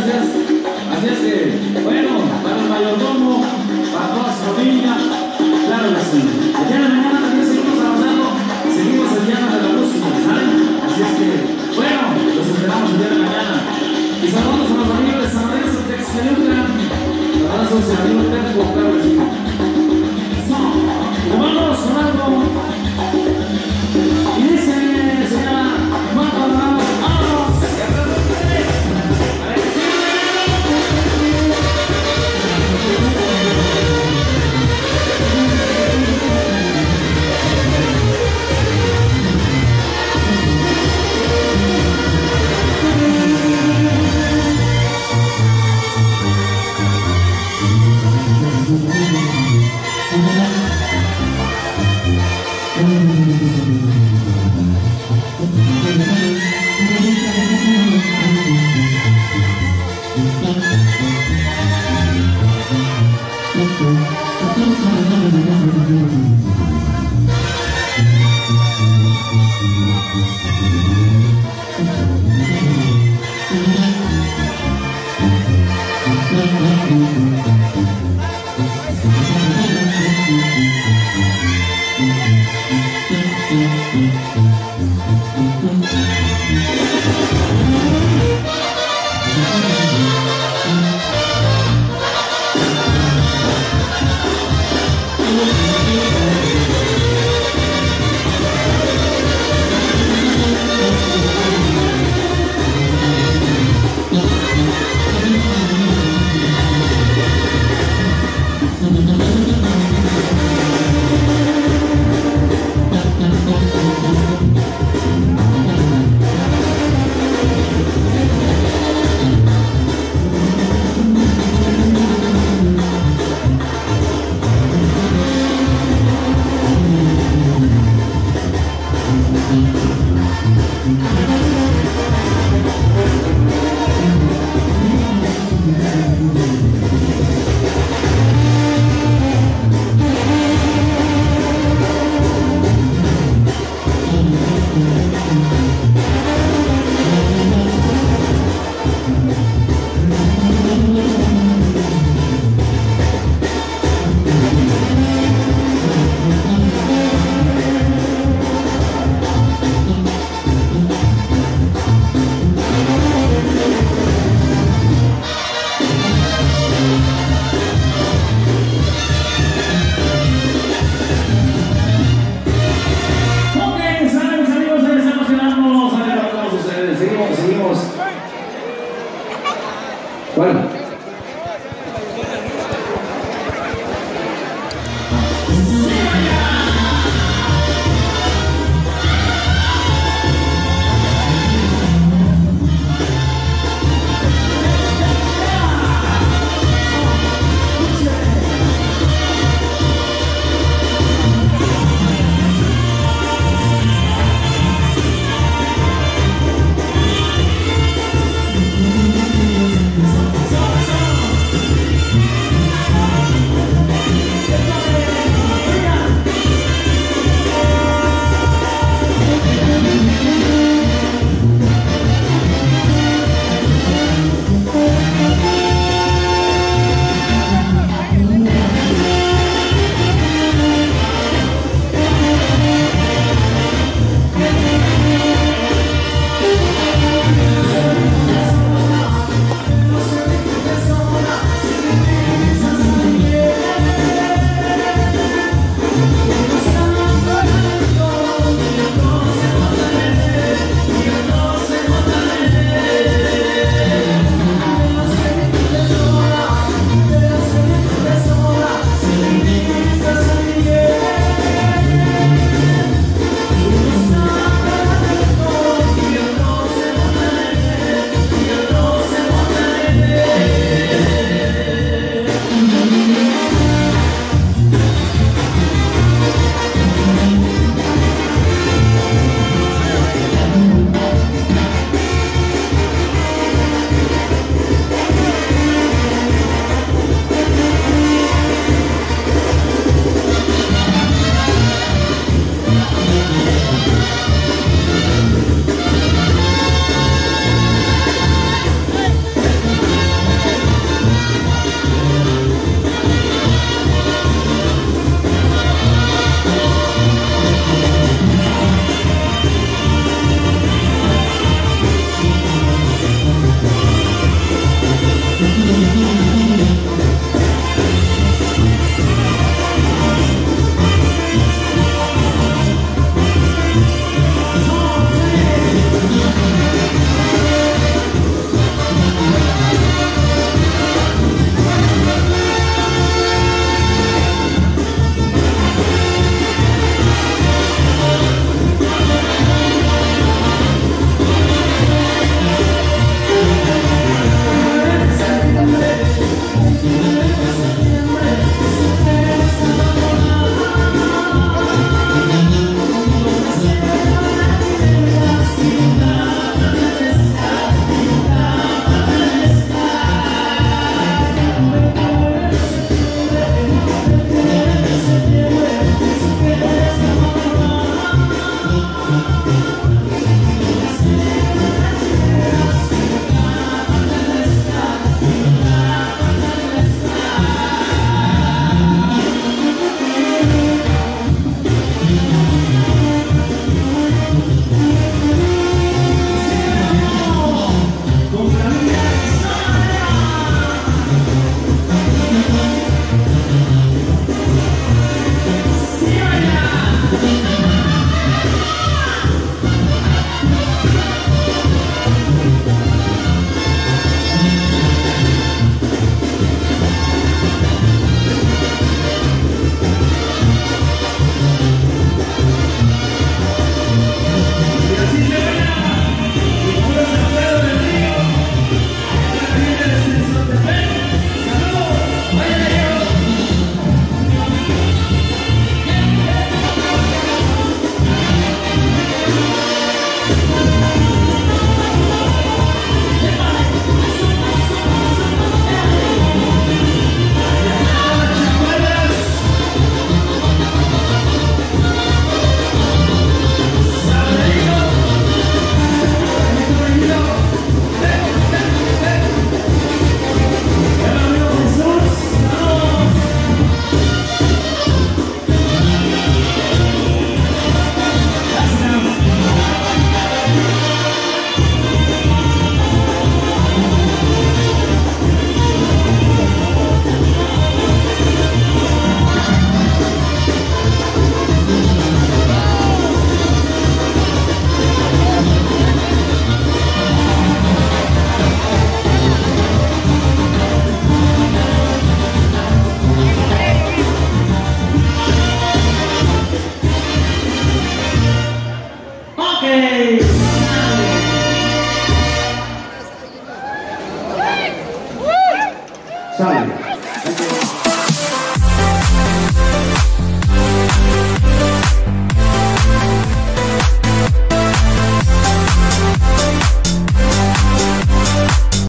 gracias. Así es que, bueno, para el mayordomo, para toda su familia, claro que sí. El día de mañana también seguimos avanzando, seguimos el día de la música, ¿saben? Así es que, bueno, los esperamos el día de mañana. Y saludos a los amigos de San Lorenzo, Texas, Abrazos a amigo Tempo, Carlos.